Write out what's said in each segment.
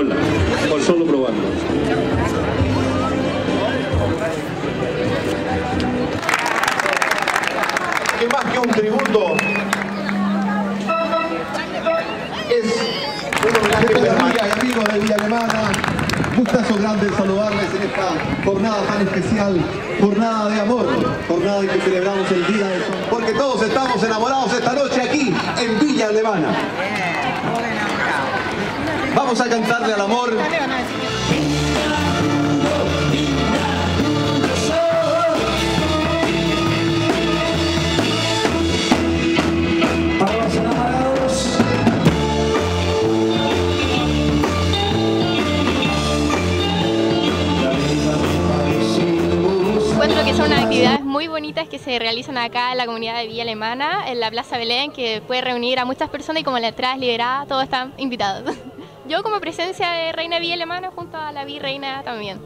Hola. Hola. Solo probando. que más que un tributo es un homenaje permanente. y amigos de Villa Alemana, gustazo grande saludarles en esta jornada tan especial, jornada de amor, jornada en que celebramos el día de porque todos estamos enamorados esta noche aquí en Villa Alemana. Vamos a cantarle al amor. Encuentro que son unas actividades muy bonitas que se realizan acá en la comunidad de Villa Alemana, en la Plaza Belén, que puede reunir a muchas personas y como la entrada es liberada, todos están invitados. Yo como presencia de Reina Villa Alemana junto a la Virreina también.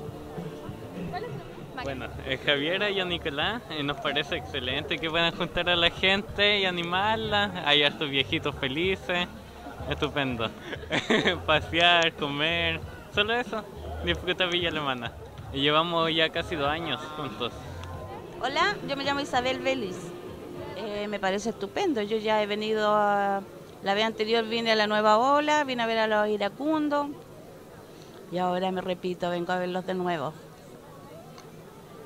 Bueno, eh, Javiera y a Nicolás, eh, nos parece excelente que puedan juntar a la gente y animarla. Hay estos viejitos felices. Estupendo. Pasear, comer, solo eso. Disfruta Villa Alemana. Y llevamos ya casi dos años juntos. Hola, yo me llamo Isabel Vélez. Eh, me parece estupendo. Yo ya he venido a. La vez anterior vine a la nueva ola, vine a ver a los iracundos. Y ahora me repito, vengo a verlos de nuevo.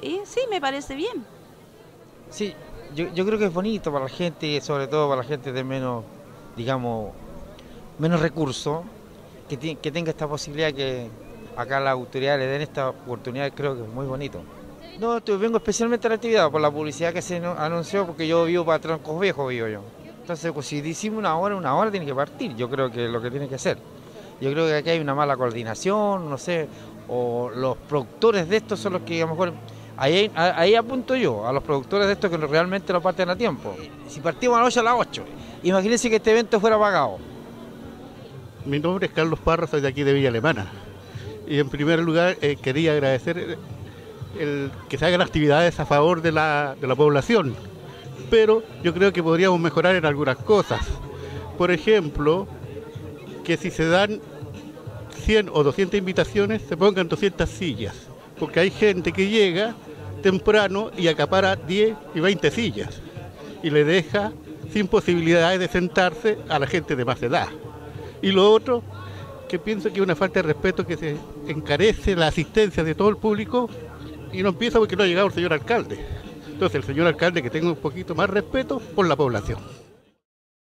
Y sí, me parece bien. Sí, yo, creo que es bonito para la gente, sobre todo para la gente de menos, digamos, menos recursos, que, que tenga esta posibilidad que acá las autoridades le den esta oportunidad, creo que es muy bonito. No, vengo especialmente a la actividad por la publicidad que se anunció, porque yo vivo para Troncos Viejos, vivo yo. Entonces, pues, si decimos una hora, una hora tiene que partir, yo creo que es lo que tiene que hacer. Yo creo que aquí hay una mala coordinación, no sé, o los productores de esto son los que a lo mejor... Ahí, ahí apunto yo, a los productores de esto que realmente lo parten a tiempo. Si partimos a las 8 a las 8, imagínense que este evento fuera pagado. Mi nombre es Carlos Parra, soy de aquí de Villa Alemana. Y en primer lugar eh, quería agradecer el, que se hagan actividades a favor de la, de la población, pero yo creo que podríamos mejorar en algunas cosas. Por ejemplo, que si se dan 100 o 200 invitaciones, se pongan 200 sillas, porque hay gente que llega temprano y acapara 10 y 20 sillas y le deja sin posibilidades de sentarse a la gente de más edad. Y lo otro, que pienso que es una falta de respeto que se encarece la asistencia de todo el público y no empieza porque no ha llegado el señor alcalde. Entonces el señor alcalde que tenga un poquito más respeto por la población.